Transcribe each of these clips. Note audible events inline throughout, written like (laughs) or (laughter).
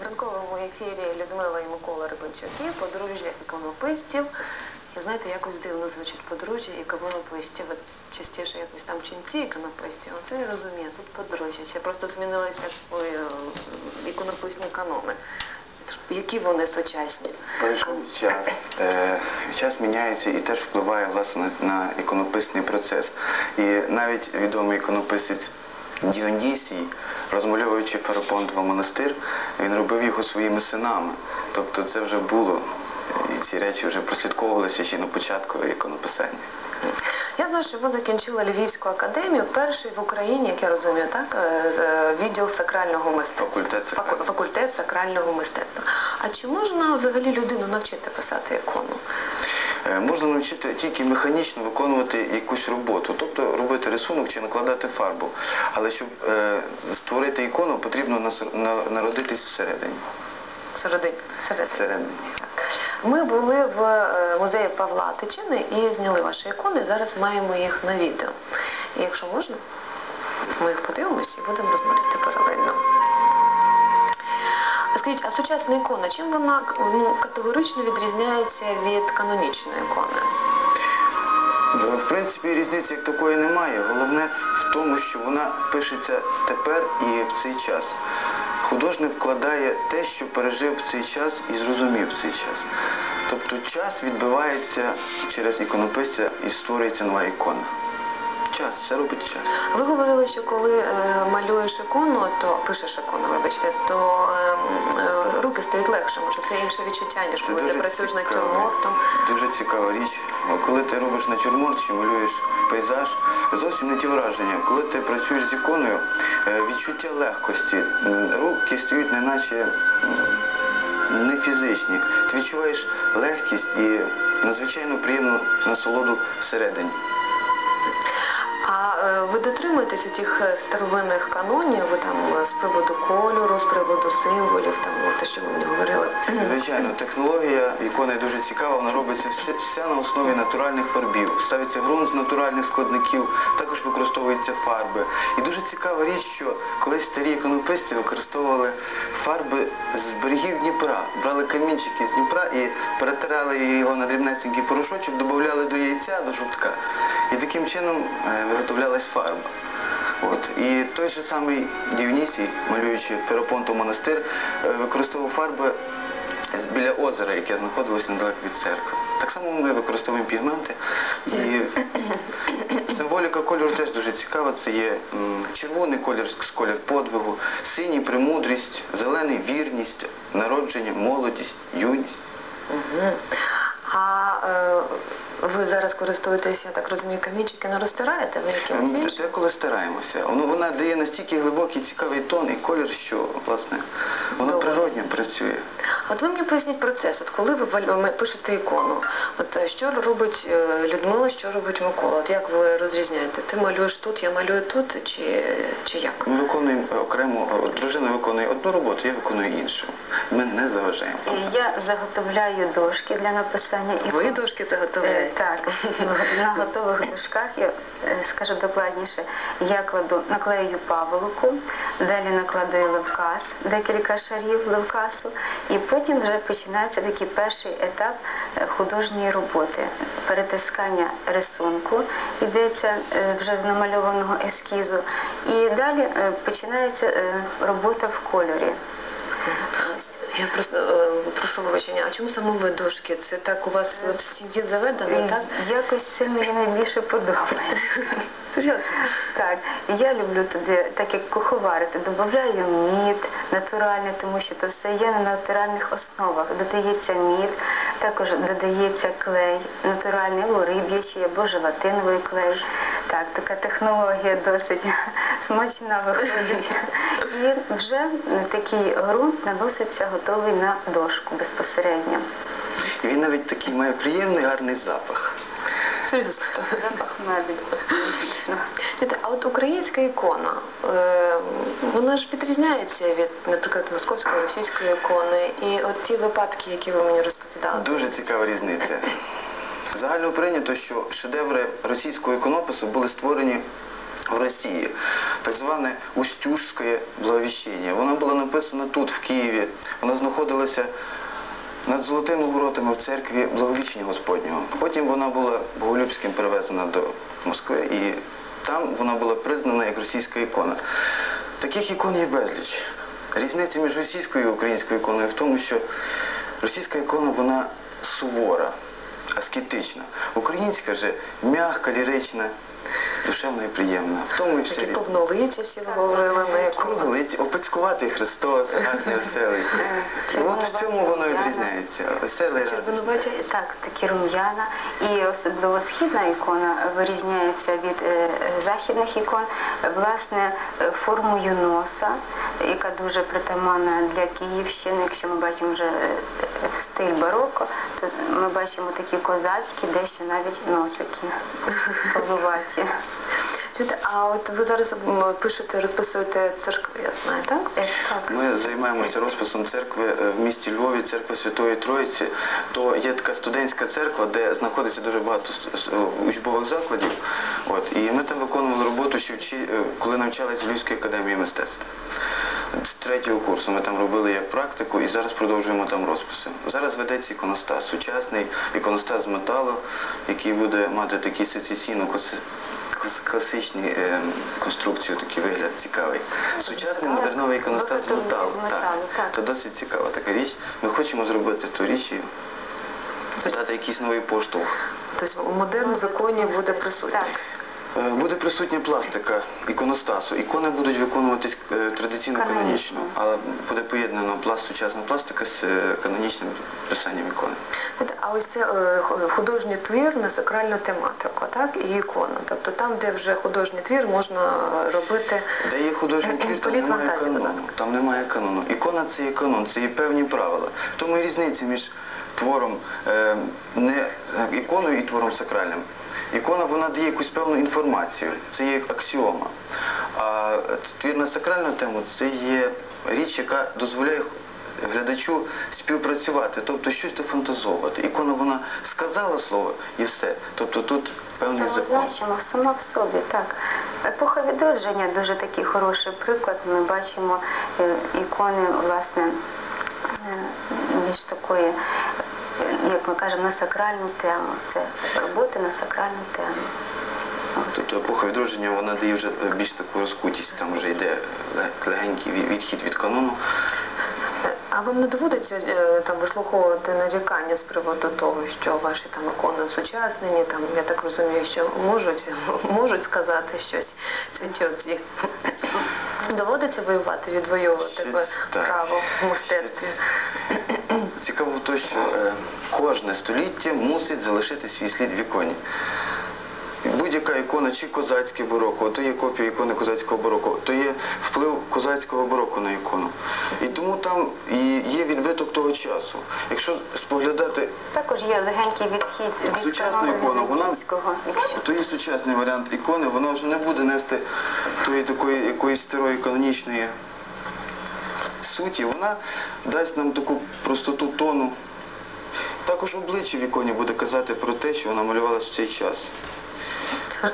в ранковому ефірі Людмила і Микола Рибанчуки, подружжя іконописців. І знаєте, якось дивно звучить подружжя іконописців. Частіше якось там ченці іконописців. Оце я розумію, тут подружжя. Чи просто змінилися е, іконописні канони? Які вони сучасні? Час. Е, час міняється і теж впливає власне на іконописний процес. І навіть відомий іконописець Діонісій, розмальовуючи Ферапонтова монастир, він робив його своїми синами. Тобто це вже було. І ці речі вже прослідковувалися ще на початку іконописання. Я знаю, що ви закінчили Львівську академію, перший в Україні, як я розумію, так, е, е, відділ сакрального мистецтва. Факультет сакрального. Факультет сакрального мистецтва. А чи можна взагалі людину навчити писати ікону? Е, Можна навчити тільки механічно виконувати якусь роботу, тобто робити рисунок чи накладати фарбу. Але щоб е, створити ікону, потрібно народитись всередині. Середині. Середині. Ми були в е, музеї Павла Тичини і зняли ваші ікони. Зараз маємо їх на відео. І якщо можна, ми їх подивимося і будемо розмовляти паралельно. Скажіть, а сучасна ікона, чим вона ну, категорично відрізняється від канонічної ікони? Е, В принципі, різниці як такої немає. Головне в тому, що вона пишеться тепер і в цей час. Художник вкладає те, що пережив в цей час і зрозумів в цей час. Тобто час відбивається через іконописця і створюється нова ікона. Час, все робить час. Ви говорили, що коли е, малюєш ікону, то пишеш ікону, вибачте, то е, е, руки стають легше, може це інше відчуття, ніж Це коли ти працюєш цікаво. натюрмортом. Дуже цікава річ. Коли ти робиш натюрморт чи малюєш пейзаж, зовсім не ті враження. Коли ти працюєш з іконою, е, відчуття легкості, руки стають неначе не фізичні. Ти відчуваєш легкість і надзвичайно приємну насолоду всередині. А е, ви дотримуєтесь у тих е, старовинних канонів, ви там е, з приводу кольору, з приводу символів, там те, що ви мені говорили. Звичайно, технологія ікони дуже цікава, вона робиться вся, на основі натуральних фарбів. Ставиться ґрунт з натуральних складників, також використовуються фарби. І дуже цікава річ, що колись старі іконописці використовували фарби з берегів Дніпра. Брали камінчики з Дніпра і перетирали його на дрібнесенький порошочок, додавали до яйця, до жовтка. І таким чином виготовлялась фарба. От. І той же самий Діонісій, малюючи Ферапонтов монастир, е, використовував фарби біля озера, яке знаходилося недалеко від церкви. Так само ми використовуємо пігменти. І символіка кольору теж дуже цікава. Це є червоний колір з колір подвигу, синій премудрість, зелений вірність, народження, молодість, юність. Мгм. А е, ви зараз користуєтесь, я так розумію, камінчики не розтираєте, ви якимось М, іншим? Деколи стараємося. Воно вона дає настільки глибокий, цікавий тон і колір, що власне воно Добре. природньо працює. От ви мені поясніть процес. От коли ви валь- ми пишете ікону, от е, що робить е, Людмила, що робить Микола? От як ви розрізняєте? Ти малюєш тут, я малюю тут, чи, чи як? Ми виконуємо е, окремо, е, дружина виконує одну роботу, я виконую іншу. Ми не заважаємо. Я заготовляю дошки для написання і Ви дошки Е, Так, на готових дошках я е, скажу докладніше, я кладу наклею паволоку, далі накладаю левкас, декілька шарів левкасу, і потім вже починається такий перший етап е, художньої роботи. Перетискання рисунку йдеться е, вже з намальованого ескізу, і далі починається робота в кольорі. Ось. Я просто е, прошу вибачення, а чому саме ви дошки? Це так у вас в сім'ї заведено, так? Якось це мені найбільше подобається. Серйозно? Так, і я люблю туди, так як куховарити, додаю мід натуральний, тому що то все є на натуральних основах. Додається мід, також додається клей натуральний, або риб'ячий, або желатиновий клей. Так, така технологія досить (laughs) смачна виходить. І вже такий ґрунт наноситься готовий на дошку безпосередньо. І він навіть такий має приємний гарний запах. Серйозно. Запах меду. А от українська ікона, е, вона ж відрізняється від, наприклад, московської, російської ікони. І от ті випадки, які ви мені розповідали. Дуже цікава різниця. Загально прийнято, що шедеври російського іконопису були створені в Росії, так зване Устюжське благовіщення. Вона була написана тут, в Києві. Вона знаходилася над золотими воротами в церкві Благовіщення Господнього. Потім вона була Боголюбським перевезена до Москви і там вона була признана як російська ікона. Таких ікон є безліч. Різниця між російською і українською іконою в тому, що російська ікона вона сувора, аскетична. Українська же м'яка, лірична, душевна і приємна. В тому і вся Такі повнолиті всі ви говорили ми. Круглиць, опецькуватий Христос, гарний, веселий. (laughs) І от в цьому воно відрізняється. Веселий, радісний. Червонуваті. Так, такі рум'яна. І особливо східна ікона вирізняється від е, західних ікон власне е, формою носа, яка дуже притаманна для Київщини. Якщо ми бачимо вже е, стиль бароко, то ми бачимо такі козацькі, дещо навіть носики (laughs) павлуваті. Чуєте, а от ви зараз пишете, розписуєте церкви, я знаю, так? Е, Так. Ми займаємося розписом церкви е, в місті Львові, церква Святої Троїці. То є така студентська церква, де знаходиться дуже багато учбових закладів. От, і ми там виконували роботу, ще вчи, е, коли навчалися в Львівській академії мистецтв. З третього курсу ми там робили як практику і зараз продовжуємо там розписи. Зараз ведеться іконостас, сучасний іконостас металу, який буде мати такий сецесійно класичні е, конструкцію, такий вигляд цікавий. Сучасний модерновий іконостас металу, так. То досить цікава така річ. Ми хочемо зробити ту річ і дати якийсь новий поштовх. Тобто у модерному законі буде присутній. Так. Е, Буде присутня пластика іконостасу. Ікони будуть виконуватись е, традиційно Канонічно. але буде поєднано пласт сучасна пластика з е, канонічним писанням ікони. От, А ось це художній твір на сакральну тематику, так? І ікону. Тобто там, де вже художній твір, можна робити Де є художній твір, там немає канону. Там немає канону. Ікона це є канон, це є певні правила. Тому і різниця між твором е, не іконою і твором сакральним. Ікона вона дає якусь певну інформацію, це є аксіома. А твір на сакральну тему це є річ, яка дозволяє глядачу співпрацювати, тобто щось дофантазовувати. Ікона вона сказала слово і все. Тобто тут певний закон. Самозначимо сама в собі, так. Епоха відродження дуже такий хороший приклад. Ми бачимо е, ікони, власне, е, більш такої, як ми кажемо, на сакральну тему. Це роботи на сакральну тему. Тобто епоха відродження вона дає вже більш таку розкутість, там вже йде легенький відхід від канону. А вам не доводиться е, там вислуховувати нарікання з приводу того, що ваші там ікони осучаснені, там я так розумію, що можуть (laughs) можуть сказати щось святі отці. (coughs) Доводиться воювати, відвоювати право в мистецтві. Цікаво те, що е, кожне століття мусить залишити свій слід в іконі. Будь-яка ікона, чи козацьке бароко, то є копія ікони козацького бароко, то є вплив козацького бароко на ікону. І тому там і є відбиток того часу. Якщо споглядати, Також є легенький відхід від Сучасна канону ікона, вона- якщо то є сучасний варіант ікони, воно вже не буде нести тої такої якоїсь старої канонічної суті. Вона дасть нам таку простоту тону. Також обличчя в іконі буде казати про те, що вона малювалася в цей час. Це,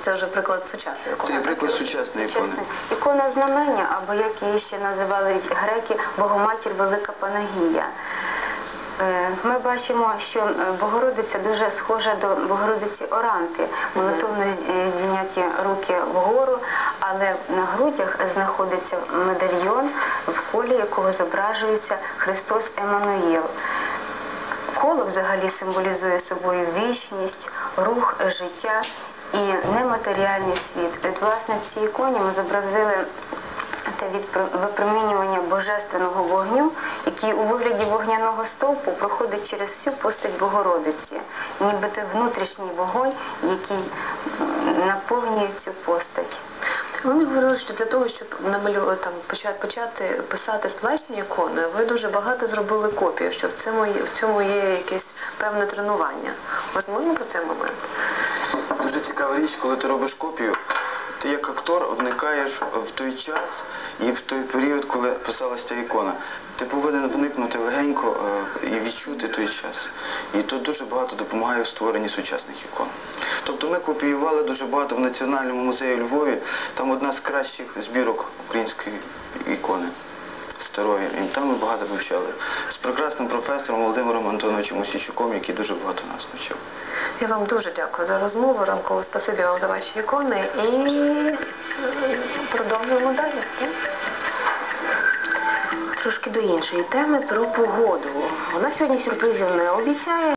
це вже приклад сучасної ікони. Це є приклад сучасної ікони. Ікона знамення, або як її ще називали греки, Богоматір Велика Панагія. Е, Ми бачимо, що е, Богородиця дуже схожа до Богородиці Оранти. Молитовно е, здійняті руки вгору, але на грудях знаходиться медальйон, в колі якого зображується Христос Еммануїл. Коло взагалі символізує собою вічність, рух, життя і нематеріальний світ. От, власне, в цій іконі ми зобразили те відпро- випромінювання божественного вогню, який у вигляді вогняного стовпу проходить через всю постать Богородиці, нібито внутрішній вогонь, який наповнює цю постать. Ви мені говорили, що для того, щоб намалю... там, почати, почати писати сплачні ікони, ви дуже багато зробили копій, що в цьому, є- в цьому є якесь певне тренування. Можна про цей момент? Дуже цікава річ, коли ти робиш копію, ти як актор вникаєш в той час і в той період, коли писалася ця ікона. Ти повинен вникнути легенько е, і відчути той час. І тут дуже багато допомагає в створенні сучасних ікон. Тобто ми копіювали дуже багато в Національному музеї у Львові. Там одна з кращих збірок української ікони старої. І там ми багато вивчали. З прекрасним професором Володимиром Антоновичем Осічуком, який дуже багато нас навчив. Я вам дуже дякую за розмову. Ранкову спасибі вам за ваші ікони і продовжуємо далі. Трошки до іншої теми про погоду. Вона сьогодні сюрпризів не обіцяє.